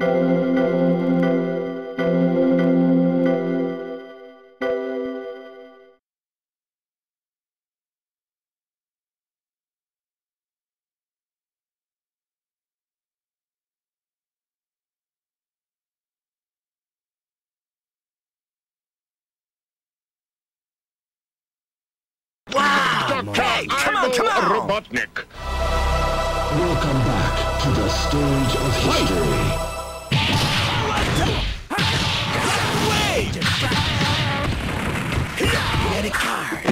Wow! Hey, come on, come on! Robotnik. Welcome back to the stage of history. Wait! Get.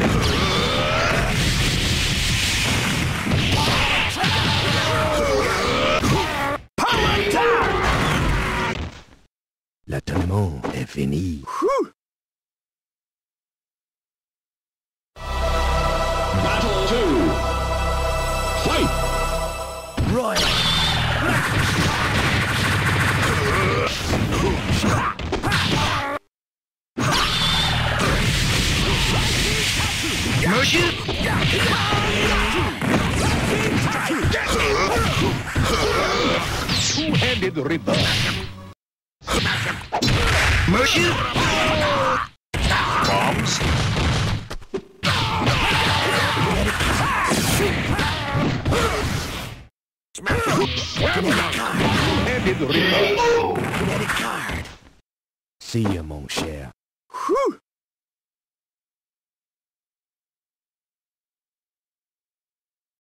Power attack! Le tournament est fini. Battle 2. Fight! Roy! Two-handed ripper. Bombs. Two-handed ripper. A card. See you, mon cher. Whew!